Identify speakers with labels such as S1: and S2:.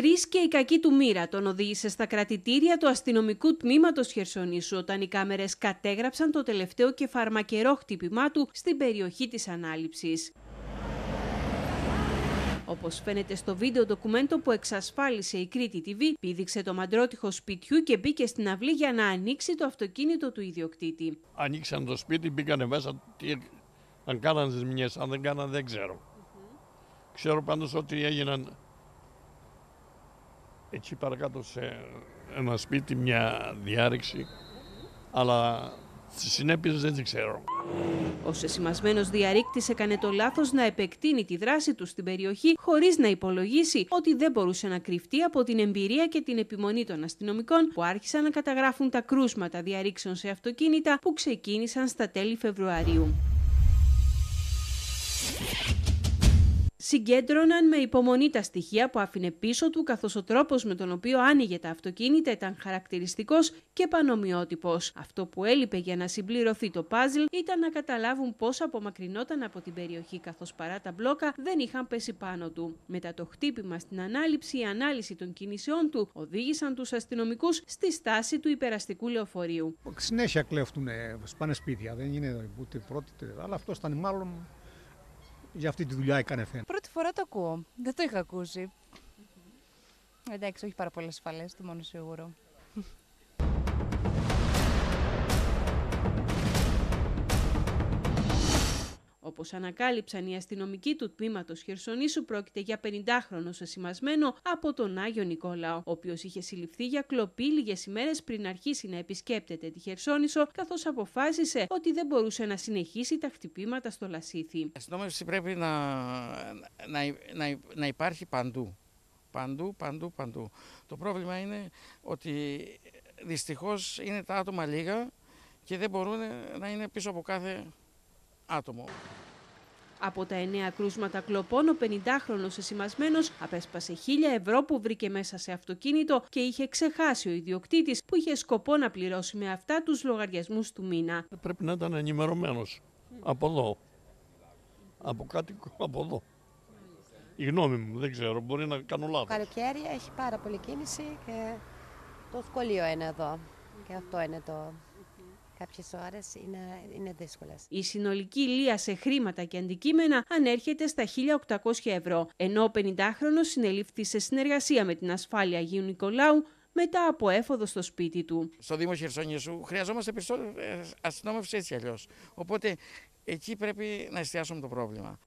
S1: Τρεις και η κακή του μοίρα τον οδήγησε στα κρατητήρια του αστυνομικού τμήματος Χερσονήσου όταν οι κάμερες κατέγραψαν το τελευταίο και φαρμακερό χτύπημά του στην περιοχή της ανάληψης. Όπως φαίνεται στο βίντεο ντοκουμέντο που εξασφάλισε η Κρήτη TV, πήδηξε το μαντρότυχο σπιτιού και μπήκε στην αυλή για να ανοίξει το αυτοκίνητο του ιδιοκτήτη.
S2: Ανοίξαν το σπίτι, μπήκανε μέσα. Τι, αν κάνανε ζημιέ, αν δεν κάνανε, δεν ξέρω. Ξέρω πάντως ότι έγιναν εκεί παρακάτω σε ένα σπίτι μια διάρρηξη, αλλά τις συνέπειες δεν ξέρω.
S1: Ο σεσημασμένος διαρρήκτης έκανε το λάθος να επεκτείνει τη δράση του στην περιοχή, χωρίς να υπολογίσει ότι δεν μπορούσε να κρυφτεί από την εμπειρία και την επιμονή των αστυνομικών που άρχισαν να καταγράφουν τα κρούσματα διαρρήξεων σε αυτοκίνητα που ξεκίνησαν στα τέλη Φεβρουαρίου. Συγκέντρωναν με υπομονή τα στοιχεία που άφηνε πίσω του, καθώς ο τρόπος με τον οποίο άνοιγε τα αυτοκίνητα ήταν χαρακτηριστικός και πανομοιότυπος. Αυτό που έλειπε για να συμπληρωθεί το παζλ ήταν να καταλάβουν πώς απομακρυνόταν από την περιοχή, καθώς παρά τα μπλόκα δεν είχαν πέσει πάνω του. Μετά το χτύπημα στην ανάληψη, η ανάλυση των κινήσεών του οδήγησαν τους αστυνομικούς στη στάση του υπεραστικού λεωφορείου.
S3: Συνέχεια κλέφτουν, σπάνε σπίτια, δεν είναι ούτε πρώτη, αλλά αυτός ήταν μάλλον για αυτή τη δουλειά έκανε φαίνεται.
S4: Πρώτη φορά το ακούω. Δεν το είχα ακούσει. Εντάξει, όχι πάρα πολλές ασφαλές, το μόνο σίγουρο.
S1: Όπως ανακάλυψαν οι αστυνομικοί του τμήματος Χερσονήσου, πρόκειται για 50χρονο εσημασμένο από τον Άγιο Νικόλαο, ο οποίος είχε συλληφθεί για κλοπή λίγες ημέρες πριν αρχίσει να επισκέπτεται τη Χερσόνησο, καθώς αποφάσισε ότι δεν μπορούσε να συνεχίσει τα χτυπήματα στο Λασίθι. Η
S5: αστυνόμευση πρέπει να, να, να, να υπάρχει παντού. Παντού, παντού, παντού. Το πρόβλημα είναι ότι δυστυχώς είναι τα άτομα λίγα και δεν μπορούν να είναι πίσω από κάθε άτομο.
S1: Από τα εννέα κρούσματα κλοπών, ο 50χρονο εσημασμένος απέσπασε 1000 ευρώ που βρήκε μέσα σε αυτοκίνητο και είχε ξεχάσει ο ιδιοκτήτης που είχε σκοπό να πληρώσει με αυτά τους λογαριασμούς του μήνα.
S2: Πρέπει να ήταν ενημερωμένος από εδώ. Από κάτι από εδώ. Η γνώμη μου, δεν ξέρω, μπορεί να κάνω λάθος.
S6: Καλοκαίρι έχει πάρα πολύ κίνηση και το σχολείο είναι εδώ. Και αυτό είναι το κάποιες ώρες είναι, είναι δύσκολες.
S1: Η συνολική λία σε χρήματα και αντικείμενα ανέρχεται στα 1.800 ευρώ, ενώ ο 50χρονος συνελήφθη σε συνεργασία με την ασφάλεια Αγίου Νικολάου μετά από έφοδο στο σπίτι του.
S5: Στο Δήμο Χερσονήσου χρειαζόμαστε περισσότερο αστυνόμευση έτσι αλλιώς. Οπότε εκεί πρέπει να εστιάσουμε το πρόβλημα.